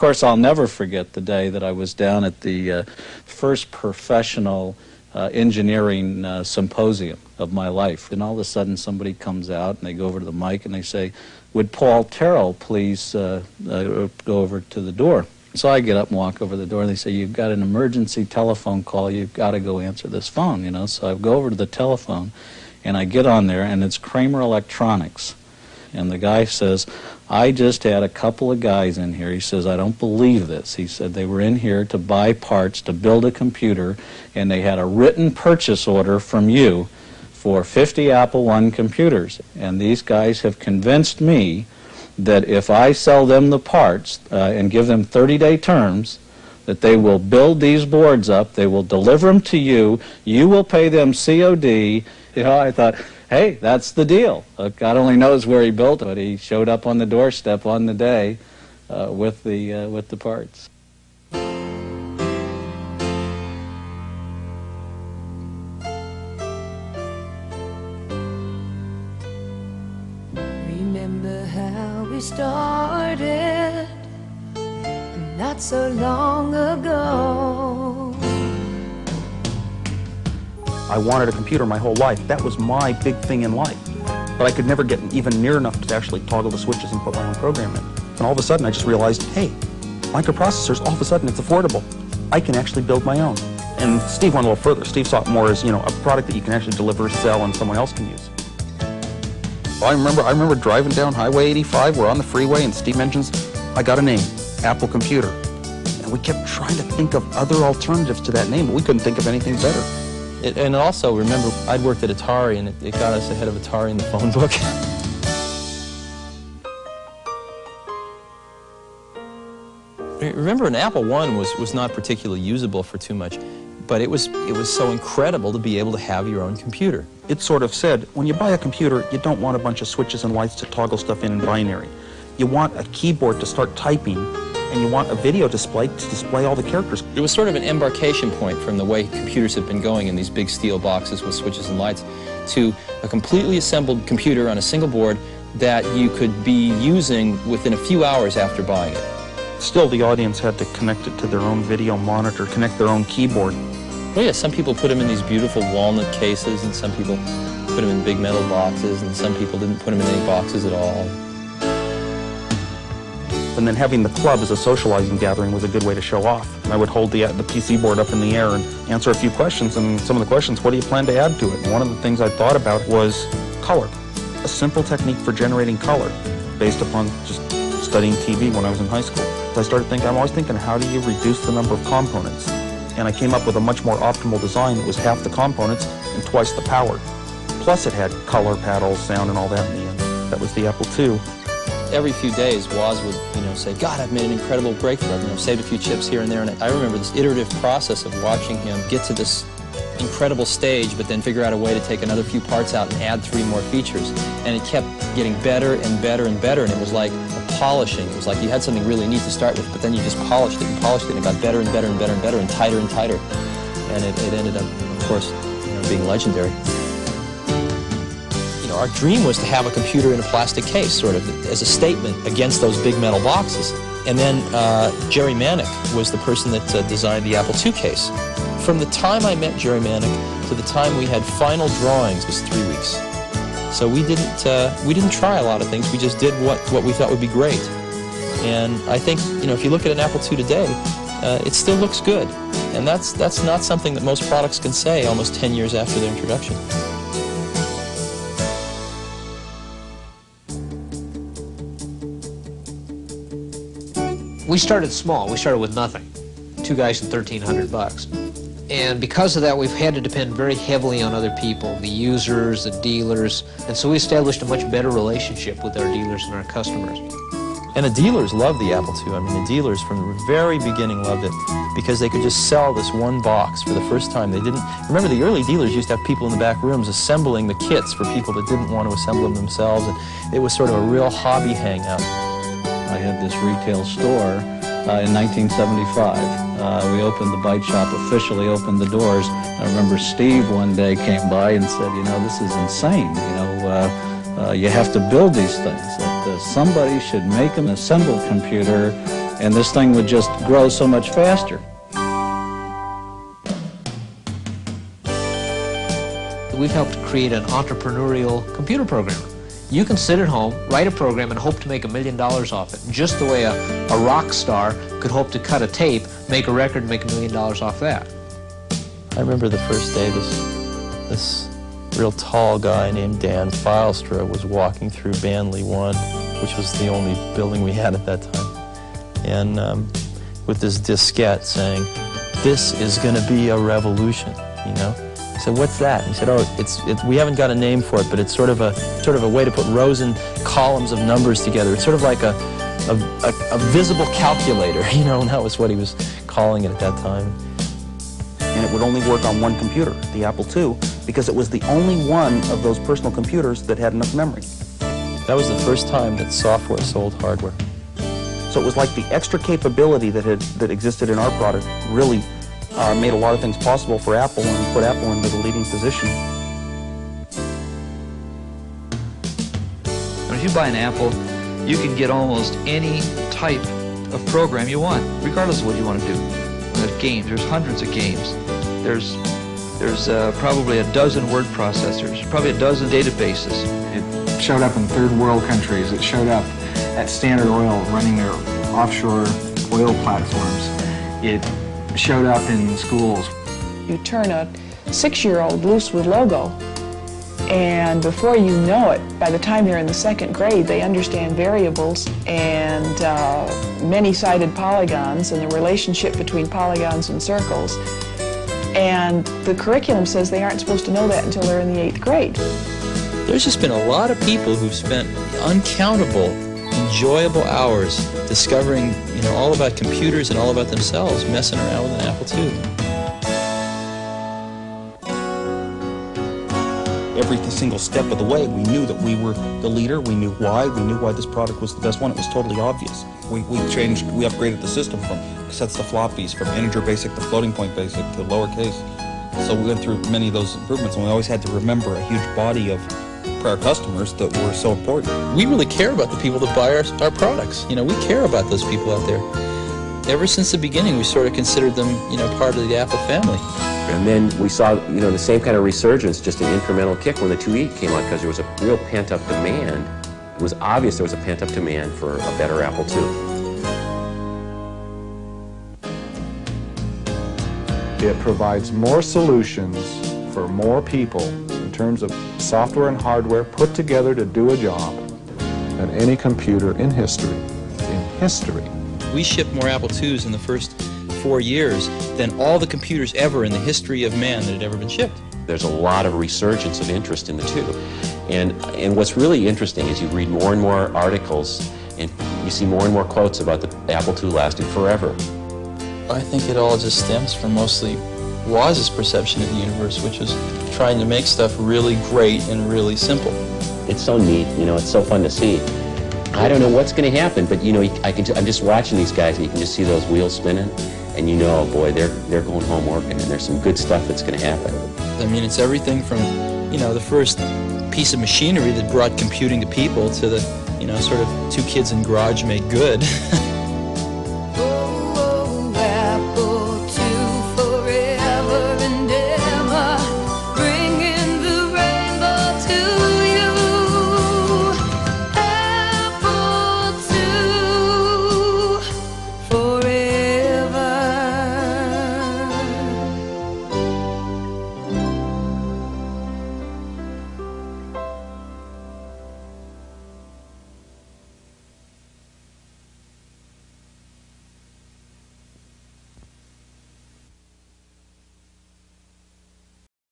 course, I'll never forget the day that I was down at the uh, first professional uh, engineering uh, symposium of my life. And all of a sudden, somebody comes out and they go over to the mic and they say, Would Paul Terrell please uh, uh, go over to the door? So I get up and walk over the door, and they say, You've got an emergency telephone call. You've got to go answer this phone, you know. So I go over to the telephone, and I get on there, and it's Cramer Electronics. And the guy says, I just had a couple of guys in here. He says, I don't believe this. He said they were in here to buy parts to build a computer, and they had a written purchase order from you for 50 Apple I computers. And these guys have convinced me that if I sell them the parts uh, and give them 30-day terms, that they will build these boards up, they will deliver them to you, you will pay them COD. You know, I thought, hey, that's the deal. Uh, God only knows where he built it, but he showed up on the doorstep on the day uh, with the uh, with the parts. Remember how we started not so long ago. I wanted a computer my whole life. That was my big thing in life. But I could never get even near enough to actually toggle the switches and put my own program in. And all of a sudden I just realized, hey, microprocessors, all of a sudden it's affordable. I can actually build my own. And Steve went a little further. Steve saw it more as, you know, a product that you can actually deliver, sell, and someone else can use. I remember, I remember driving down Highway 85, we're on the freeway, and Steve mentions, I got a name, Apple Computer. And we kept trying to think of other alternatives to that name, but we couldn't think of anything better. It, and also, remember, I'd worked at Atari, and it, it got us ahead of Atari in the phone book. remember, an Apple One was, was not particularly usable for too much, but it was, it was so incredible to be able to have your own computer. It sort of said, when you buy a computer, you don't want a bunch of switches and lights to toggle stuff in in binary. You want a keyboard to start typing, and you want a video display to display all the characters. It was sort of an embarkation point from the way computers have been going in these big steel boxes with switches and lights to a completely assembled computer on a single board that you could be using within a few hours after buying it. Still, the audience had to connect it to their own video monitor, connect their own keyboard. Well, yeah, some people put them in these beautiful walnut cases, and some people put them in big metal boxes, and some people didn't put them in any boxes at all. And then having the club as a socializing gathering was a good way to show off. And I would hold the, uh, the PC board up in the air and answer a few questions, and some of the questions, what do you plan to add to it? And one of the things I thought about was color, a simple technique for generating color based upon just studying TV when I was in high school. So I started thinking, I'm always thinking, how do you reduce the number of components? And I came up with a much more optimal design that was half the components and twice the power. Plus it had color, paddles, sound, and all that in the end. That was the Apple II. Every few days, Woz would, you know, say, God, I've made an incredible breakthrough. I've, you know, saved a few chips here and there. And I remember this iterative process of watching him get to this incredible stage, but then figure out a way to take another few parts out and add three more features. And it kept getting better and better and better, and it was like a polishing. It was like you had something really neat to start with, but then you just polished it and polished it, and it got better and better and better and better and tighter and tighter. And it, it ended up, of course, you know, being legendary. Our dream was to have a computer in a plastic case, sort of, as a statement against those big metal boxes. And then uh, Jerry Manock was the person that uh, designed the Apple II case. From the time I met Jerry Manock to the time we had final drawings was three weeks. So we didn't uh, we didn't try a lot of things. We just did what what we thought would be great. And I think you know if you look at an Apple II today, uh, it still looks good. And that's that's not something that most products can say almost 10 years after their introduction. We started small. We started with nothing. Two guys and 1300 bucks. And because of that, we've had to depend very heavily on other people, the users, the dealers. And so we established a much better relationship with our dealers and our customers. And the dealers loved the Apple II. I mean, the dealers from the very beginning loved it because they could just sell this one box for the first time. They didn't, remember the early dealers used to have people in the back rooms assembling the kits for people that didn't want to assemble them themselves. And it was sort of a real hobby hangout. I had this retail store uh, in 1975. Uh, we opened the Byte Shop, officially opened the doors. I remember Steve one day came by and said, you know, this is insane. You know, uh, uh, you have to build these things. That uh, somebody should make an assembled computer and this thing would just grow so much faster. We've helped create an entrepreneurial computer programmer. You can sit at home, write a program, and hope to make a million dollars off it, just the way a, a rock star could hope to cut a tape, make a record, and make a million dollars off that. I remember the first day this this real tall guy named Dan Fylstra was walking through Bandley One, which was the only building we had at that time, and um, with this diskette saying, "This is going to be a revolution," you know. I said, "What's that?" He said, "Oh, it's it, we haven't got a name for it, but it's sort of a sort of a way to put rows and columns of numbers together. It's sort of like a a, a, a visible calculator, you know." And that was what he was calling it at that time. and it would only work on one computer, the Apple II, because it was the only one of those personal computers that had enough memory. That was the first time that software sold hardware. So it was like the extra capability that had that existed in our product really uh, made a lot of things possible for Apple and put Apple into the leading position. If you buy an Apple, you can get almost any type of program you want, regardless of what you want to do. There's games. There's hundreds of games. There's there's uh, probably a dozen word processors, probably a dozen databases. It showed up in third world countries. It showed up at Standard Oil running their offshore oil platforms. It showed up in schools. You turn a six-year-old loose with logo, and before you know it, by the time they're in the second grade, they understand variables and uh, many-sided polygons and the relationship between polygons and circles. And the curriculum says they aren't supposed to know that until they're in the eighth grade. There's just been a lot of people who've spent uncountable, enjoyable hours discovering, you know, all about computers and all about themselves, messing around with an Apple II. Every single step of the way, we knew that we were the leader. We knew why. We knew why this product was the best one. It was totally obvious. We, we changed, we upgraded the system from sets to floppies, from integer basic to floating point basic to lowercase. So we went through many of those improvements, and we always had to remember a huge body of prior customers that were so important. We really care about the people that buy our, our products. You know, we care about those people out there. Ever since the beginning, we sort of considered them, you know, part of the Apple family. And then we saw, you know, the same kind of resurgence, just an incremental kick when the 2E came out because there was a real pent-up demand. It was obvious there was a pent-up demand for a better Apple II. It provides more solutions for more people in terms of software and hardware put together to do a job than any computer in history. In history. We shipped more Apple IIs in the first four years than all the computers ever in the history of man that had ever been shipped. There's a lot of resurgence of interest in the two. And, and what's really interesting is you read more and more articles and you see more and more quotes about the Apple II lasting forever. I think it all just stems from mostly Woz's perception of the universe, which was trying to make stuff really great and really simple. It's so neat, you know, it's so fun to see. I don't know what's going to happen, but you know, I can. I'm just watching these guys, and you can just see those wheels spinning, and you know, boy, they're they're going home working, and there's some good stuff that's going to happen. I mean, it's everything from, you know, the first piece of machinery that brought computing to people to the, you know, sort of two kids in garage made good.